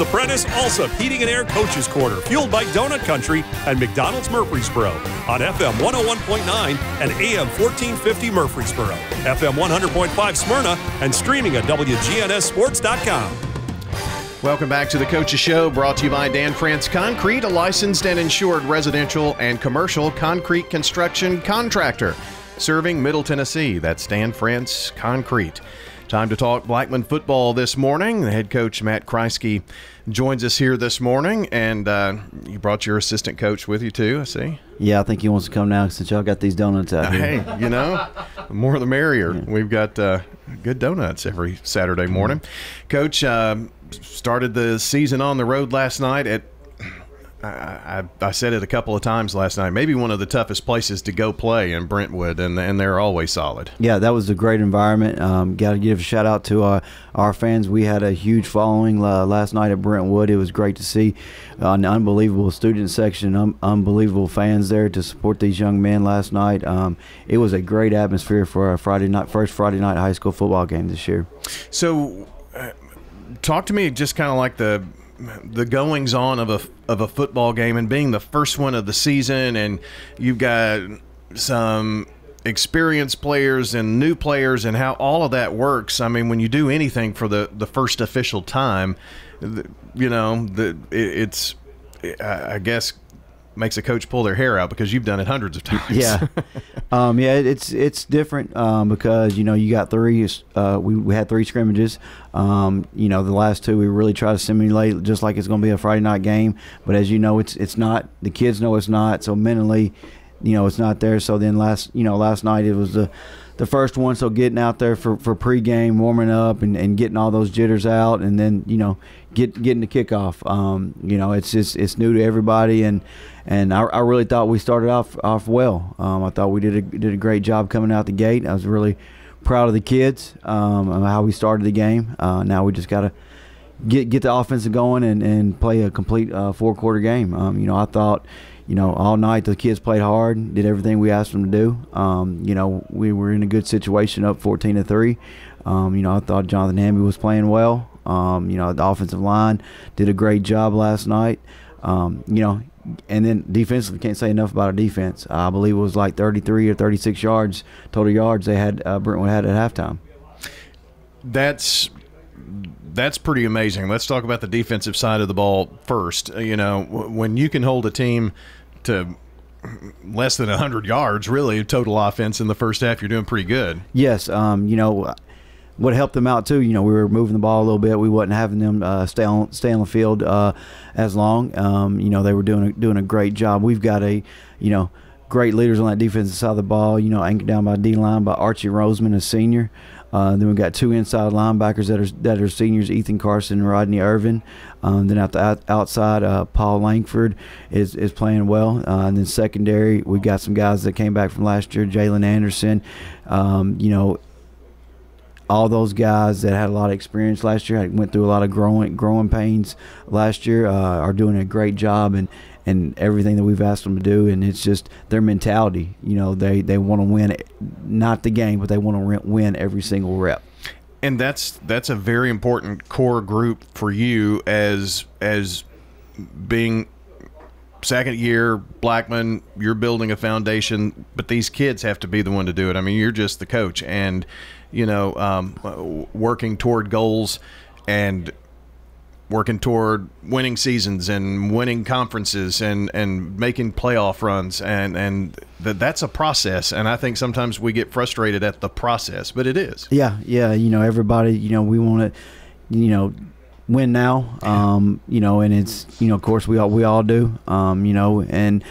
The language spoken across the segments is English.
The Prentice Allsup Heating and Air Coaches Corner, fueled by Donut Country and McDonald's Murfreesboro on FM 101.9 and AM 1450 Murfreesboro, FM 100.5 Smyrna, and streaming at WGNSSports.com. Welcome back to the Coaches Show, brought to you by Dan France Concrete, a licensed and insured residential and commercial concrete construction contractor serving Middle Tennessee. That's Dan France Concrete. Time to talk Blackman football this morning. The head coach, Matt Kriesky, joins us here this morning, and uh, you brought your assistant coach with you, too, I see. Yeah, I think he wants to come now since y'all got these donuts out here. Hey, you know, the more the merrier. Yeah. We've got uh, good donuts every Saturday morning. Mm-hmm. Coach, uh, started the season on the road last night at I, I, said it a couple of times last night. Maybe one of the toughest places to go play in Brentwood, and and they're always solid. Yeah, that was a great environment. Um, Got to give a shout out to our, our fans. We had a huge following uh, last night at Brentwood. It was great to see uh, an unbelievable student section, um, unbelievable fans there to support these young men last night. Um, it was a great atmosphere for our Friday night, first Friday night high school football game this year. So, uh, talk to me just kind of like the the goings on of a of a football game and being the first one of the season and you've got some experienced players and new players and how all of that works. I mean, when you do anything for the the first official time, you know, the it, it's I guess makes a coach pull their hair out because you've done it hundreds of times. Yeah, um, yeah, it's it's different um, because you know you got three. Uh, we, we had three scrimmages. Um, you know, the last two we really try to simulate just like it's going to be a Friday night game. But as you know, it's it's not. The kids know it's not. So mentally, you know, it's not there. So then last you know last night it was the the first one. So getting out there for, for pregame, warming up, and, and getting all those jitters out, and then you know get getting the kickoff. Um, you know, it's just it's new to everybody, and and I, I really thought we started off off well. Um, I thought we did a did a great job coming out the gate. I was really proud of the kids um, how we started the game. Uh, now we just got to get get the offense going and, and play a complete uh, four quarter game. Um, you know, I thought you know, all night the kids played hard, did everything we asked them to do. Um, you know, we were in a good situation, up 14 to three. Um, you know, I thought Jonathan Hamby was playing well. Um, you know, the offensive line did a great job last night. Um, you know, and then defensively, can't say enough about our defense. I believe it was like 33 or 36 yards total yards they had uh, Brentwood had at halftime. That's that's pretty amazing. Let's talk about the defensive side of the ball first. You know, when you can hold a team to less than 100 yards, really, total offense in the first half, you're doing pretty good. Yes. Um, you know, what helped them out too, you know, we were moving the ball a little bit. We wasn't having them uh, stay on stay on the field uh, as long. Um, you know, they were doing a, doing a great job. We've got a, you know, great leaders on that defensive side of the ball. You know, anchored down by D line by Archie Roseman, a senior. Uh, then we've got two inside linebackers that are that are seniors, Ethan Carson and Rodney Irvin. Um, then out the outside, uh, Paul Langford is, is playing well. Uh, and then secondary, we've got some guys that came back from last year, Jalen Anderson. Um, you know, all those guys that had a lot of experience last year, went through a lot of growing growing pains last year, uh, are doing a great job and and everything that we've asked them to do. And it's just their mentality. You know, they they want to win, not the game, but they want to win every single rep. And that's that's a very important core group for you as as being second year Blackman, you're building a foundation, but these kids have to be the one to do it. I mean, you're just the coach, and you know, um, working toward goals and working toward winning seasons and winning conferences and, and making playoff runs. And and that that's a process. And I think sometimes we get frustrated at the process but it is. Yeah yeah. You know everybody you know we want to you know win now. Um you know and it's you know of course we all we all do. Um you know and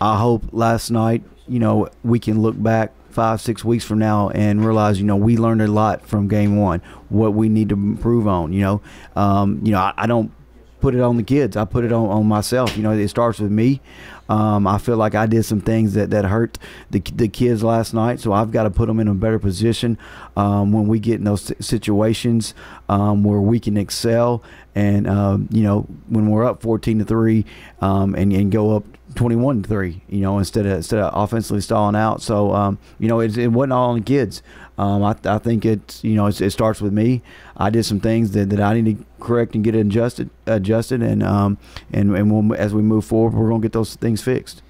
I hope last night you know we can look back five, six weeks from now and realize, you know, we learned a lot from game one, what we need to improve on. You know, um, you know, I, I, don't put it on the kids. I put it on, on myself. You know, it starts with me. Um, I feel like I did some things that, that hurt the, the kids last night, so I've got to put them in a better position um, when we get in those situations um, where we can excel. And uh, you know, when we're up fourteen to three um, and, and go up 21 3, you know, instead of instead of offensively stalling out. So, um, you know, it, it wasn't all on the kids. Um, I, I think it's you know it's, it starts with me. I did some things that, that I need to correct and get adjusted adjusted, and um, and and we'll, as we move forward, we're gonna get those things fixed.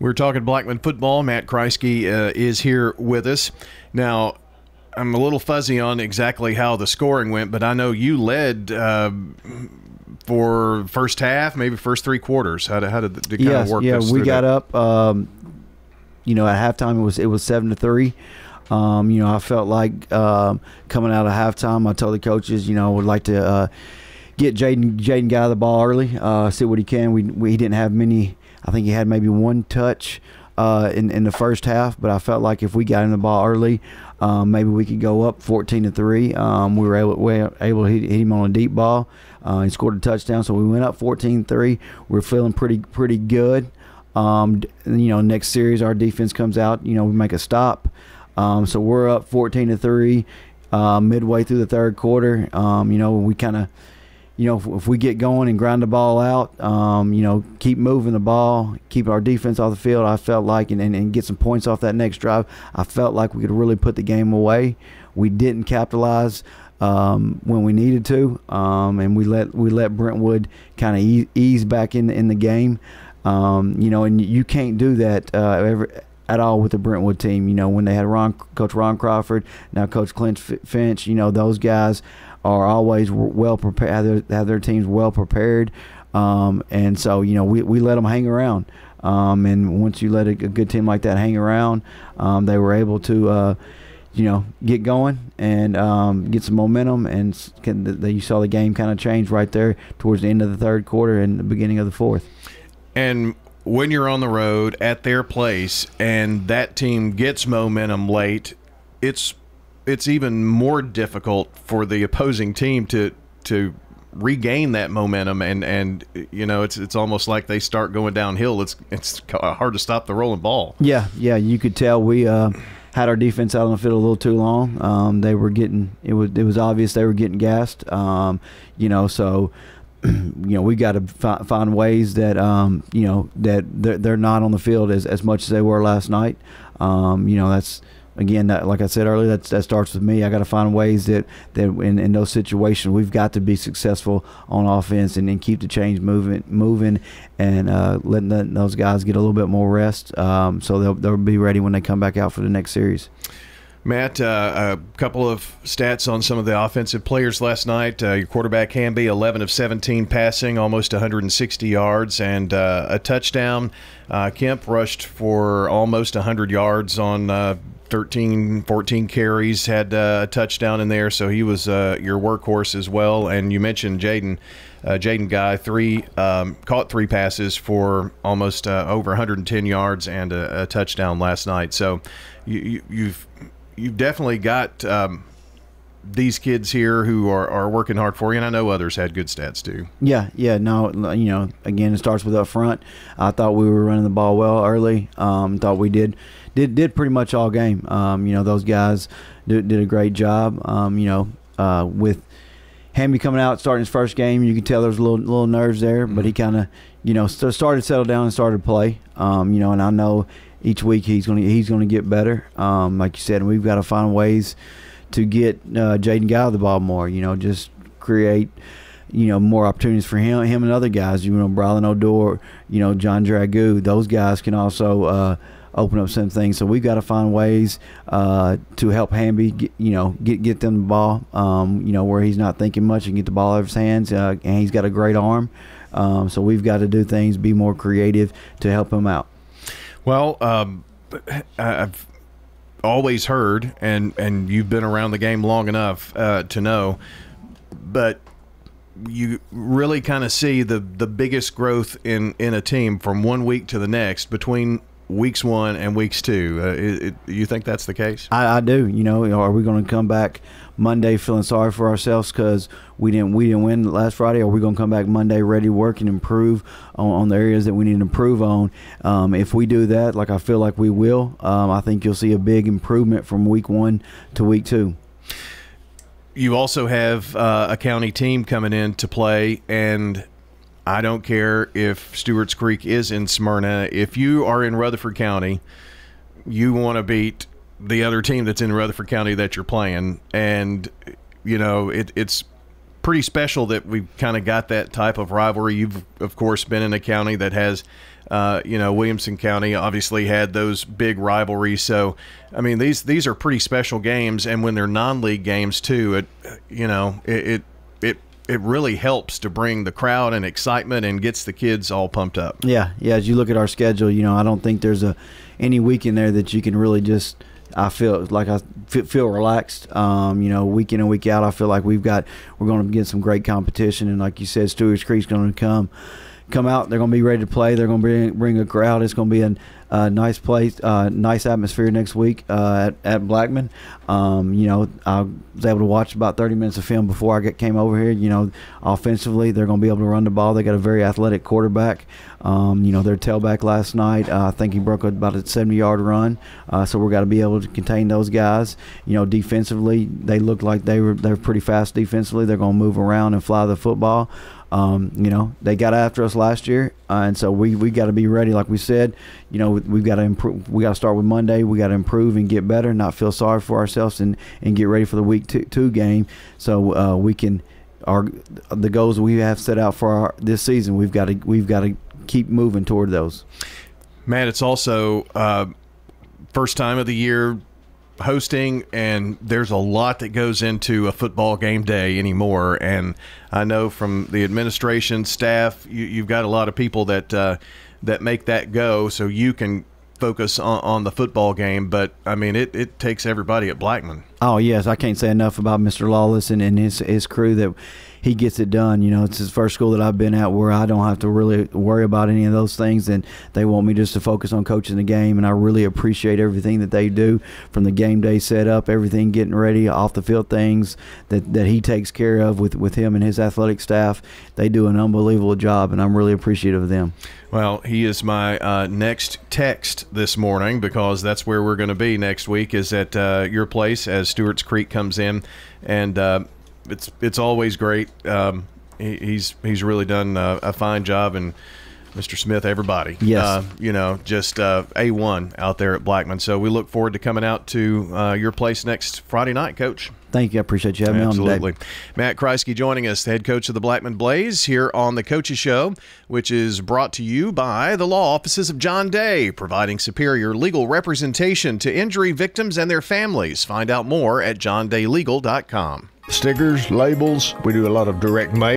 We're talking Blackman football. Matt Kriesky uh, is here with us now. I'm a little fuzzy on exactly how the scoring went, but I know you led uh, for first half, maybe first three quarters. How did, how did it kind of work? yeah, we got that? up. Um, you know, at halftime it was it was seven to three. Um, you know, I felt like um, coming out of halftime, I told the coaches, you know, I would like to uh, get Jaden Jaden Guy the ball early, uh, see what he can. We, we he didn't have many. I think he had maybe one touch uh, in in the first half, but I felt like if we got him the ball early, um, maybe we could go up 14 to three. Um, we were able, we were able to hit, hit, him on a deep ball. Uh, he scored a touchdown, so we went up 14-3. We're feeling pretty pretty good. Um, you know, next series our defense comes out. You know, we make a stop. Um, so we're up 14 to three, uh, midway through the third quarter. Um, you know, we kind of, you know, if, if, we get going and grind the ball out, um, you know, keep moving the ball, keep our defense off the field. I felt like, and, and, and get some points off that next drive. I felt like we could really put the game away. We didn't capitalize. Um, when we needed to, um, and we let we let Brentwood kind of ease, ease, back in in the game. Um, you know, and you can't do that uh, every, at all with the Brentwood team. You know, when they had Ron, Coach Ron Crawford, now Coach Clint Finch. You know, those guys are always well prepared. Have their, have their teams well prepared, um, and so you know we we let them hang around. Um, and once you let a, a, good team like that hang around, um, they were able to. Uh, you know, get going and um, get some momentum, and can, the, the, you saw the game kind of change right there towards the end of the third quarter and the beginning of the fourth. And when you're on the road at their place and that team gets momentum late, it's it's even more difficult for the opposing team to to regain that momentum and and you know it's it's almost like they start going downhill. It's it's hard to stop the rolling ball. Yeah yeah you could tell we uh, had our defense out on the field a little too long. Um, they were getting it was it was obvious they were getting gassed. Um, you know so you know we got to fi- find ways that um, you know that they're, they're, not on the field as, as much as they were last night. Um, you know that's again that, like I said earlier that's, that starts with me. I got to find ways that that in, in those situations we've got to be successful on offense and then keep the change moving moving and uh, letting the, those guys get a little bit more rest um, so they'll they'll be ready when they come back out for the next series. Matt, uh, a couple of stats on some of the offensive players last night. Uh, your quarterback Hamby, 11 of 17 passing, almost 160 yards, and uh, a touchdown. Uh, Kemp rushed for almost 100 yards on uh, 13, 14 carries, had uh, a touchdown in there, so he was your workhorse as well. And you mentioned Jaden. Uh, Jaden Guy three um, caught three passes for almost uh, over 110 yards and a, a, touchdown last night. So you, you, have you've definitely got um, these kids here who are, are working hard for you, and I know others had good stats too. Yeah, yeah, no, you know, again, it starts with up front. I thought we were running the ball well early. Um, thought we did did did pretty much all game. Um, you know, those guys did, did a great job. Um, you know, uh, with Hamby coming out starting his first game, you can tell there's a little little nerves there, mm-hmm. but he mm-hmm. kind of you know started to settle down and started to play. Um, you know, and I know each week he's going to he's going to get better. Um, like you said, and we've got to find ways to get uh, Jaden Guy the ball more. You know, just create you know more opportunities for him him and other guys. You know, Brylan Odor, you know John Dragoo. Those guys can also. Uh, open up some things. So we've got to find ways uh, to help Hamby, get, you know, get get them the ball, um, you know, where he's not thinking much and get the ball out of his hands. Uh, and he's got a great arm. Um, so we've got to do things, be more creative to help him out. Well, um, I've always heard, and and you've been around the game long enough uh, to know, but you really kind of see the the biggest growth in in a team from one week to the next between weeks one and weeks two. Uh, it, it, you think that's the case? I, I do. You know, are we going to come back Monday feeling sorry for ourselves because we didn't we didn't win last Friday? Or are we going to come back Monday ready to work and improve on, on the areas that we need to improve on? Um, if we do that, like I feel like we will, um, I think you'll see a big improvement from week one to week two. You also have uh, a county team coming in to play, and I don't care if Stewart's Creek is in Smyrna. If you are in Rutherford County, you want to beat the other team that's in Rutherford County that you're playing, and you know it, it's pretty special that we've kind of got that type of rivalry. You've of course been in a county that has. Uh, you know, Williamson County obviously had those big rivalries. So, I mean, these these are pretty special games, and when they're non-league games too, it you know it, it it really helps to bring the crowd and excitement and gets the kids all pumped up. Yeah, yeah. As you look at our schedule, you know, I don't think there's a any week in there that you can really just. I feel like I feel relaxed. Um, you know, week in and week out, I feel like we've got we're going to get some great competition, and like you said, Stewart's Creek's going to come come out. They're going to be ready to play. They're going to bring bring a crowd. It's going to be a, a nice place, uh, nice atmosphere next week uh, at, at Blackman. Um, you know, I was able to watch about 30 minutes of film before I get, came over here. You know, offensively, they're going to be able to run the ball. They got a very athletic quarterback. Um, you know, their tailback last night, uh, I think he broke about a 70 yard run. Uh, so we're got to be able to contain those guys. You know, defensively, they look like they were they're pretty fast defensively. They're going to move around and fly the football. Um, you know, they got after us last year, uh, and so we we got to be ready. Like we said, you know, we've got to improve. We got to start with Monday. We got to improve and get better, and not feel sorry for ourselves, and and get ready for the week two, two game, so uh, we can our the goals we have set out for our, this season. We've got to we've got to keep moving toward those. Man, it's also uh, first time of the year hosting and there's a lot that goes into a football game day anymore. And i know from the administration staff you, have got a lot of people that uh, that make that go so you can focus on, on the football game. But i mean it, it takes everybody at blackman oh yes i can't say enough about mr lawless and, and his, his crew that he gets it done. You know, it's his first school that I've been at where I don't have to really worry about any of those things, and they want me just to focus on coaching the game. And I really appreciate everything that they do from the game day setup, everything getting ready, off the field things that, that he takes care of with, with him and his athletic staff. They do an unbelievable job, and I'm really appreciative of them. Well, he is my uh, next text this morning because that's where we're going to be next week. Is at uh, your place as Stewart's Creek comes in, and uh, it's it's always great. Um, he, he's he's really done uh, a fine job, and Mr. Smith, everybody, yes, uh, you know, just uh, a one out there at Blackman. So we look forward to coming out to uh, your place next Friday night, Coach. Thank you. I appreciate you having Absolutely. me on today. Matt Kriesky joining us, the head coach of the Blackman Blaze, here on the Coaches Show, which is brought to you by the law offices of John Day, providing superior legal representation to injury victims and their families. Find out more at johndaylegal.com. Stickers, labels, we do a lot of direct mail.